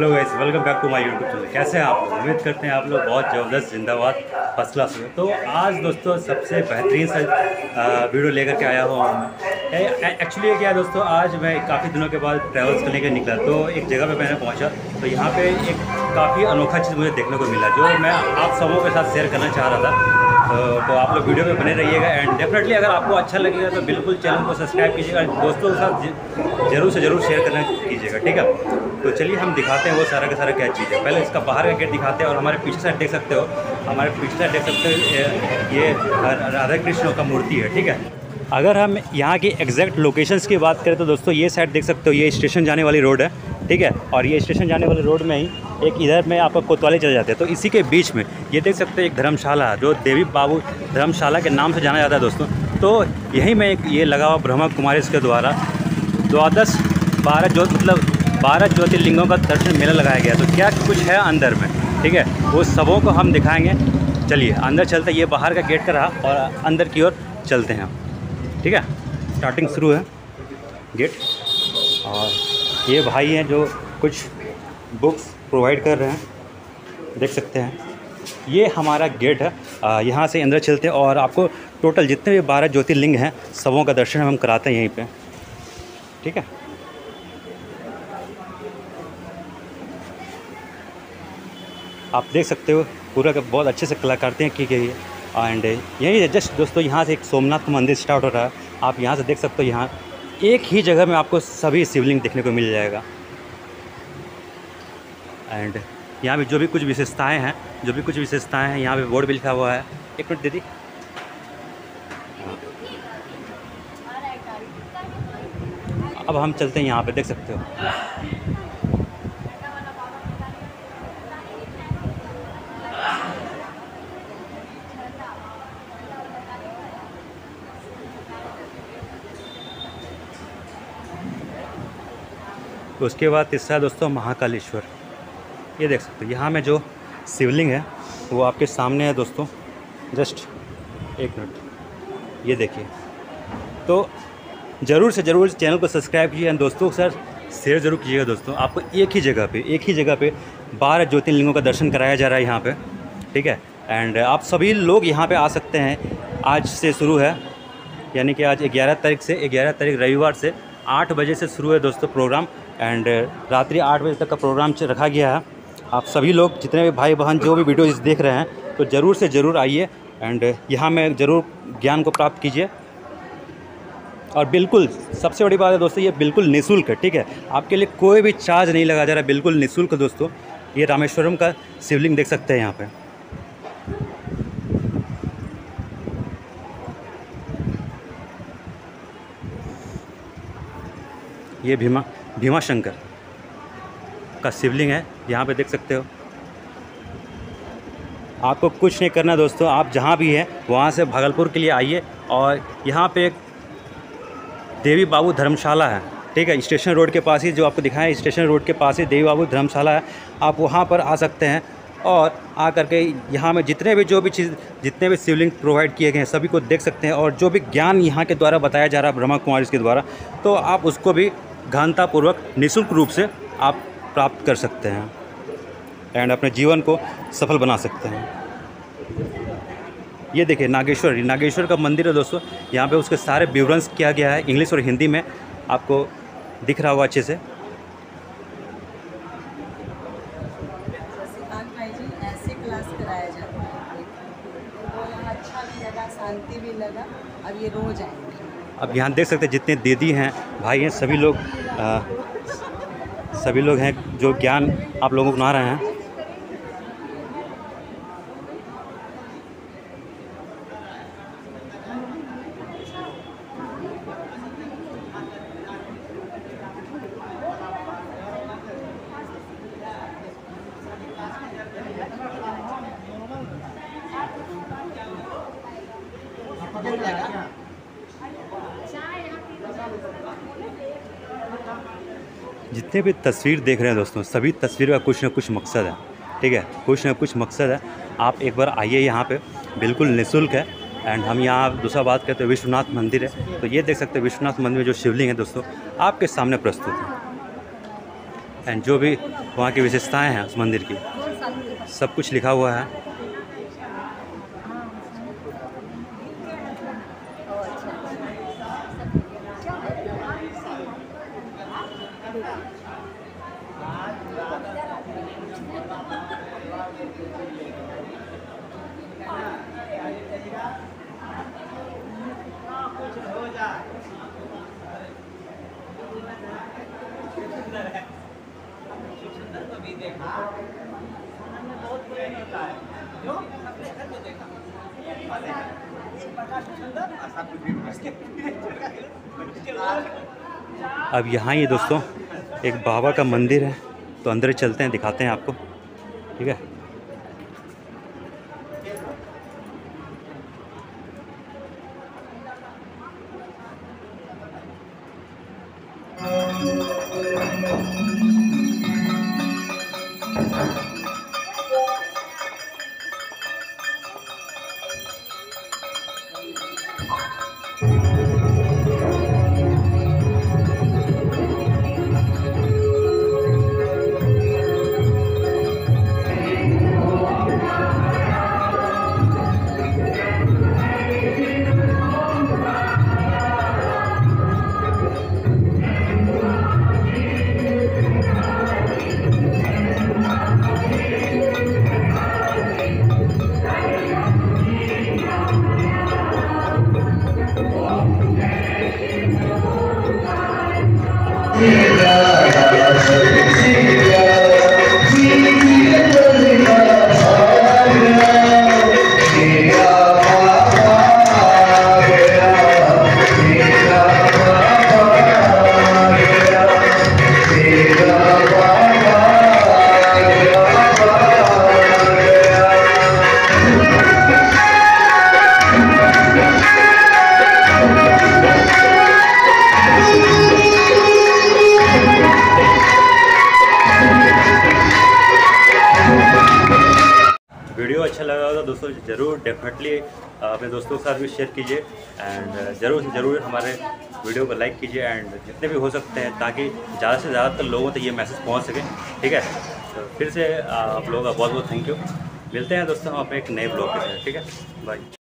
Hello guys welcome back to my YouTube channel. कैसे हैं आप उम्मीद करते हैं आप लोग बहुत ज़बरदस्त जिंदाबाद फ़र्स्ट क्लास में तो आज दोस्तों सबसे बेहतरीन सा वीडियो लेकर के आया हूँ। मैं एक्चुअली क्या है दोस्तों आज मैं काफ़ी दिनों के बाद ट्रैवल्स करने के निकला। तो एक जगह पे मैंने पहुँचा तो यहाँ पे एक काफ़ी अनोखा चीज़ मुझे देखने को मिला जो मैं आप सबों के साथ शेयर करना चाह रहा था। तो, तो आप लोग वीडियो में बने रहिएगा एंड डेफिनेटली अगर आपको अच्छा लगेगा तो बिल्कुल चैनल को सब्सक्राइब कीजिएगा दोस्तों के साथ ज़रूर से ज़रूर शेयर करना कीजिएगा ठीक है? तो चलिए हम दिखाते हैं वो सारा का सारा क्या चीज़ है। पहले इसका बाहर का गेट दिखाते हैं और हमारे पीछे साइड देख सकते हो। हमारे पीछे साइड देख सकते हो, ये राधा कृष्ण का मूर्ति है, ठीक है? अगर हम यहाँ की एग्जैक्ट लोकेशंस की बात करें तो दोस्तों ये साइड देख सकते हो, ये स्टेशन जाने वाली रोड है, ठीक है? और ये स्टेशन जाने वाले रोड में ही एक इधर में आपका कोतवाली चले जाते हैं। तो इसी के बीच में ये देख सकते हो एक धर्मशाला, जो देवी बाबू धर्मशाला के नाम से जाना जाता है दोस्तों। तो यहीं में एक ये लगा हुआ ब्रह्मा कुमारी इसके द्वारा, द्वादश बारह जो मतलब बारह ज्योतिर्लिंगों का दर्शन मेला लगाया गया। तो क्या कुछ है अंदर में? ठीक है, वो सबों को हम दिखाएँगे। चलिए, अंदर चलते, ये बाहर का गेट का रहा और अंदर की ओर चलते हैं ठीक है स्टार्टिंग शुरू है गेट। और ये भाई हैं जो कुछ बुक्स प्रोवाइड कर रहे हैं। देख सकते हैं। ये हमारा गेट है। यहाँ से अंदर चलते हैं और आपको टोटल जितने भी बारह ज्योतिर्लिंग हैं, सबों का दर्शन हम कराते हैं यहीं पे। ठीक है? आप देख सकते हो, पूरा का बहुत अच्छे से कलाकारियाँ की गई है। एंड यही है जस्ट दोस्तों यहाँ से एक सोमनाथ मंदिर स्टार्ट हो रहा है। आप यहाँ से देख सकते हो, यहाँ एक ही जगह में आपको सभी शिवलिंग देखने को मिल जाएगा। एंड यहाँ पे जो भी कुछ विशेषताएँ हैं, जो भी कुछ विशेषताएँ हैं, यहाँ पे बोर्ड भी लिखा हुआ है। एक मिनट दीदी। अब हम चलते हैं यहाँ पे, देख सकते हो। उसके बाद तीसरा दोस्तों महाकालेश्वर। ये देख सकते हो, यहाँ में जो शिवलिंग है, वो आपके सामने है दोस्तों। जस्ट एक मिनट, ये देखिए। तो ज़रूर से ज़रूर चैनल को सब्सक्राइब कीजिए एंड दोस्तों साथ शेयर ज़रूर कीजिएगा दोस्तों। आपको एक ही जगह पे, एक ही जगह पे बारह ज्योतिर्लिंगों का दर्शन कराया जा रहा है यहाँ पे, ठीक है? एंड आप सभी लोग यहाँ पे आ सकते हैं। आज से शुरू है, यानी कि आज 11 तारीख से 11 तारीख रविवार से 8 बजे से शुरू है दोस्तों प्रोग्राम। एंड रात्रि आठ बजे तक का प्रोग्राम रखा गया है। आप सभी लोग जितने भी भाई बहन, जो भी वीडियो देख रहे हैं तो ज़रूर से ज़रूर आइए एंड यहाँ में ज़रूर ज्ञान को प्राप्त कीजिए। और बिल्कुल, सबसे बड़ी बात है दोस्तों, ये बिल्कुल निःशुल्क है, ठीक है? आपके लिए कोई भी चार्ज नहीं लगा जा रहा, बिल्कुल निःशुल्क दोस्तों। ये रामेश्वरम का शिवलिंग देख सकते हैं यहाँ पर ये भीमा भीमा शंकर का शिवलिंग है, यहाँ पे देख सकते हो। आपको कुछ नहीं करना दोस्तों, आप जहाँ भी हैं, वहाँ से भागलपुर के लिए आइए और यहाँ पे एक देवी बाबू धर्मशाला है, ठीक है, स्टेशन रोड के पास ही जो आपको दिखाएँ स्टेशन रोड के पास ही देवी बाबू धर्मशाला है। आप वहाँ पर आ सकते हैं और आ करके यहाँ में जितने भी जो भी चीज़, जितने भी शिवलिंग प्रोवाइड किए गए हैं, सभी को देख सकते हैं और जो भी ज्ञान यहाँ के द्वारा बताया जा रहा है, ब्रह्मा कुमारी के द्वारा तो आप उसको भी गहनतापूर्वक निःशुल्क रूप से आप प्राप्त कर सकते हैं एंड अपने जीवन को सफल बना सकते हैं। ये देखिए, नागेश्वर नागेश्वर का मंदिर है दोस्तों। यहाँ पे उसके सारे विवरण किया गया है, इंग्लिश और हिंदी में आपको दिख रहा होगा अच्छे से। अच्छा भी लगा, शांति भी लगा, अब ये रोज आएँगे। अब यहाँ देख सकते हैं जितने दीदी हैं भाई हैं सभी लोग आ, सभी लोग हैं जो ज्ञान आप लोगों को बना रहे हैं। जितने भी तस्वीर देख रहे हैं दोस्तों, सभी तस्वीर का कुछ ना कुछ मकसद है, ठीक है? कुछ ना कुछ मकसद है। आप एक बार आइए यहाँ पे, बिल्कुल निःशुल्क है। एंड हम यहाँ दूसरा बात करते हैं, विश्वनाथ मंदिर है। तो ये देख सकते हैं, विश्वनाथ मंदिर में जो शिवलिंग है दोस्तों, आपके सामने प्रस्तुत है। एंड जो भी वहाँ की विशेषताएँ हैं उस मंदिर की, सब कुछ लिखा हुआ है। देखा बहुत प्रेम होता है जो अपने घर में देखा एक प्रकार से सुंदर ऐसा कुछ भी उसके अब यहाँ ये दोस्तों, एक बाबा का मंदिर है। तो अंदर चलते हैं, दिखाते हैं आपको। ठीक है? वीडियो दोस्तों, ज़रूर डेफिनेटली अपने दोस्तों के साथ भी शेयर कीजिए एंड ज़रूर से ज़रूर हमारे वीडियो को लाइक कीजिए एंड जितने भी हो सकते हैं ताकि ज़्यादा से ज़्यादातर लोगों तक ये मैसेज पहुँच सके, ठीक है? तो फिर से आप लोगों का बहुत बहुत थैंक यू मिलते हैं दोस्तों, हम अपने एक नए ब्लॉग के साथ, ठीक है? बाय